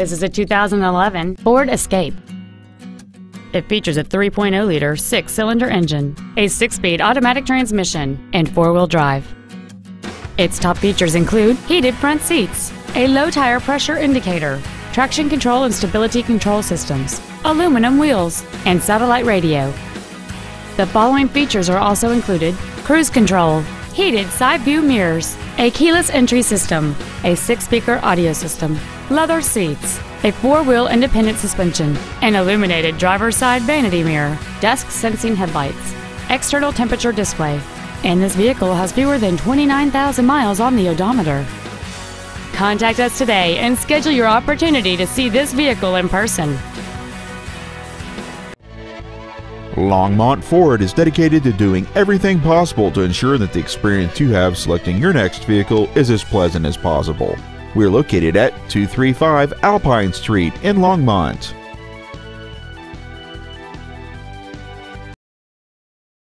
This is a 2011 Ford Escape. It features a 3.0-liter six-cylinder engine, a six-speed automatic transmission, and four-wheel drive. Its top features include heated front seats, a low-tire pressure indicator, traction control and stability control systems, aluminum wheels, and satellite radio. The following features are also included cruise control, heated side view mirrors, a keyless entry system, a six speaker audio system, leather seats, a four wheel independent suspension, an illuminated driver's side vanity mirror, dusk sensing headlights, external temperature display, and this vehicle has fewer than 29,000 miles on the odometer. Contact us today and schedule your opportunity to see this vehicle in person. Longmont Ford is dedicated to doing everything possible to ensure that the experience you have selecting your next vehicle is as pleasant as possible. We're located at 235 Alpine Street in Longmont.